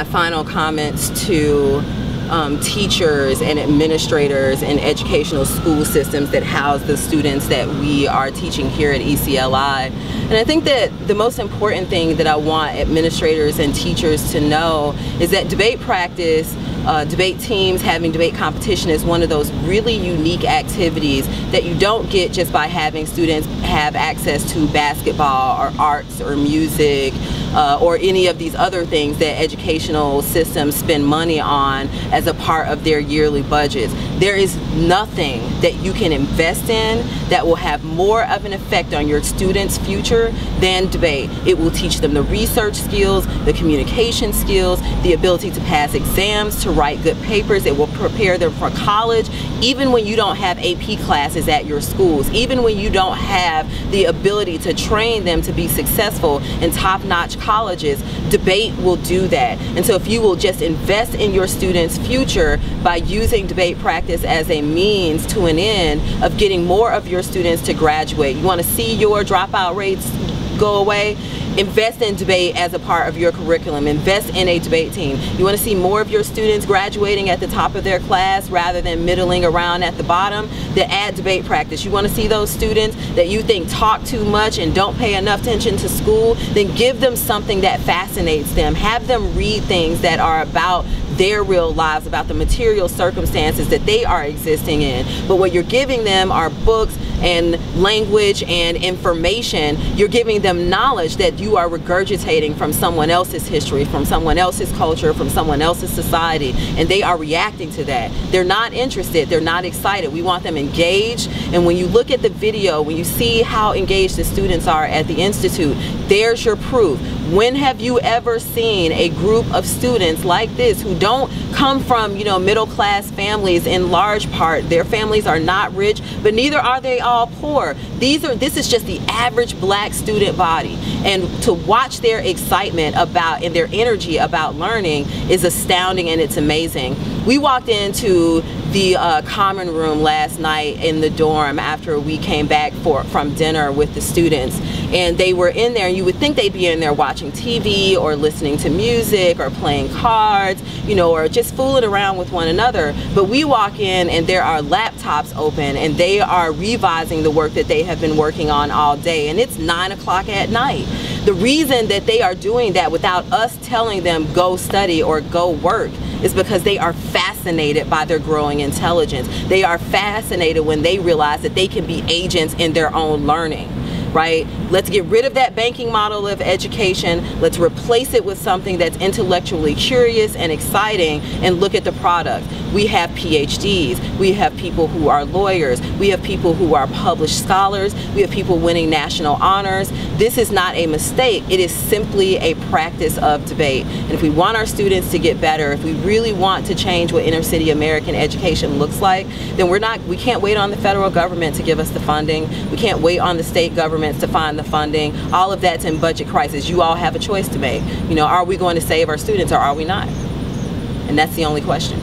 My final comments to um, teachers and administrators and educational school systems that house the students that we are teaching here at ECLI. And I think that the most important thing that I want administrators and teachers to know is that debate practice uh, debate teams, having debate competition is one of those really unique activities that you don't get just by having students have access to basketball or arts or music uh, or any of these other things that educational systems spend money on as a part of their yearly budgets. There is nothing that you can invest in that will have more of an effect on your students' future than debate. It will teach them the research skills, the communication skills, the ability to pass exams, to write good papers. It will prepare them for college, even when you don't have AP classes at your schools, even when you don't have the ability to train them to be successful in top-notch colleges, debate will do that. And so if you will just invest in your students' future by using debate practice as a means to an end of getting more of your students to graduate, you want to see your dropout rates go away, invest in debate as a part of your curriculum. Invest in a debate team. You want to see more of your students graduating at the top of their class rather than middling around at the bottom, then add debate practice. You want to see those students that you think talk too much and don't pay enough attention to school, then give them something that fascinates them. Have them read things that are about their real lives, about the material circumstances that they are existing in. But what you're giving them are books and language and information. You're giving them knowledge that you are regurgitating from someone else's history, from someone else's culture, from someone else's society, and they are reacting to that. They're not interested, they're not excited. We want them engaged, and when you look at the video, when you see how engaged the students are at the Institute, there's your proof. When have you ever seen a group of students like this who don't come from, you know, middle class families in large part? Their families are not rich, but neither are they all poor. These are this is just the average black student body. And to watch their excitement about and their energy about learning is astounding and it's amazing. We walked into the uh, common room last night in the dorm after we came back for from dinner with the students. And they were in there and you would think they'd be in there watching TV or listening to music or playing cards you know or just fooling around with one another. But we walk in and there are laptops open and they are revising the work that they have been working on all day. And it's nine o'clock at night. The reason that they are doing that without us telling them go study or go work is because they are fascinated by their growing intelligence. They are fascinated when they realize that they can be agents in their own learning right? Let's get rid of that banking model of education. Let's replace it with something that's intellectually curious and exciting and look at the product. We have PhDs. We have people who are lawyers. We have people who are published scholars. We have people winning national honors. This is not a mistake. It is simply a practice of debate. And if we want our students to get better, if we really want to change what inner city American education looks like, then we're not, we can't wait on the federal government to give us the funding. We can't wait on the state government governments to find the funding. All of that's in budget crisis. You all have a choice to make. You know, are we going to save our students or are we not? And that's the only question.